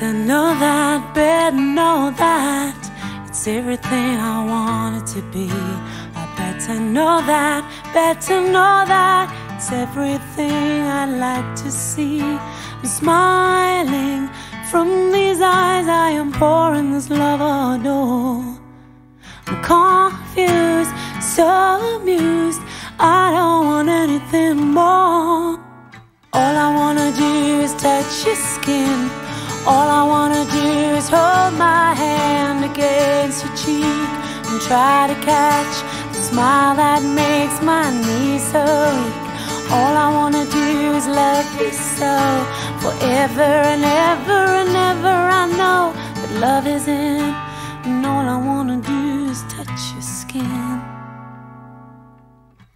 Better know that, better know that it's everything I want it to be. I better know that, better know that it's everything I'd like to see. I'm smiling from these eyes, I am pouring this love adore. I'm confused, so amused. I don't want anything more. All I wanna do is touch your skin. All I wanna do is hold my hand against your cheek and try to catch the smile that makes my knees so weak. All I wanna do is love you so forever and ever and ever. I know that love is in, and all I wanna do is touch your skin.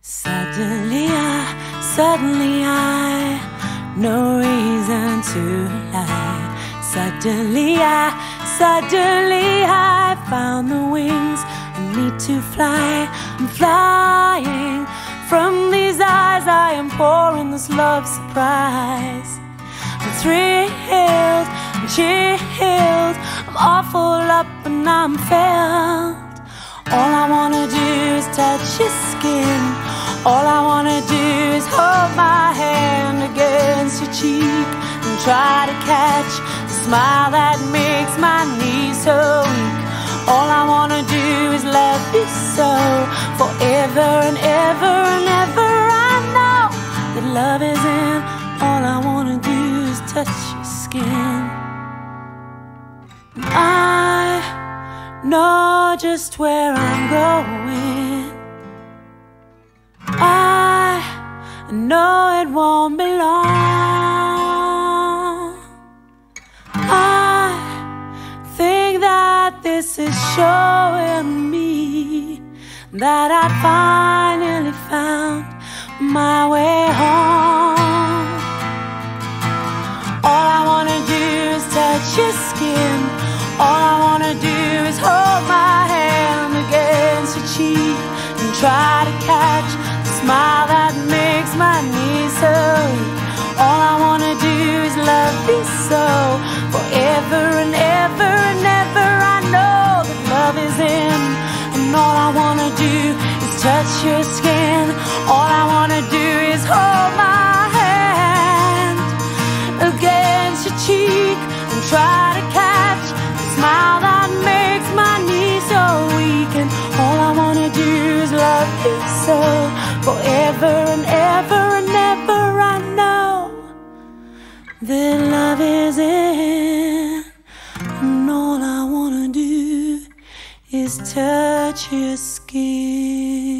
Suddenly I, suddenly I, no reason to lie. Suddenly I, suddenly I found the wings I need to fly. I'm flying from these eyes. I am pouring this love surprise. I'm thrilled, I'm chilled, I'm awful up and I'm filled. All I wanna do is touch your skin. All I wanna do is hold my hand against your cheek and try to catch smile that makes my knees so weak. All I wanna do is love you so forever and ever and ever. I know that love is in. All I wanna do is touch your skin. I know just where I'm going. I know it won't be this is showing me that I finally found my way home. All I wanna do is touch your skin. All I wanna do is hold my hand against your cheek and try to catch your skin. All I wanna do is hold my hand against your cheek and try to catch the smile that makes my knees so weak. And all I wanna do is love you so forever and ever and ever. I know that love is in, and all I wanna do is touch your skin.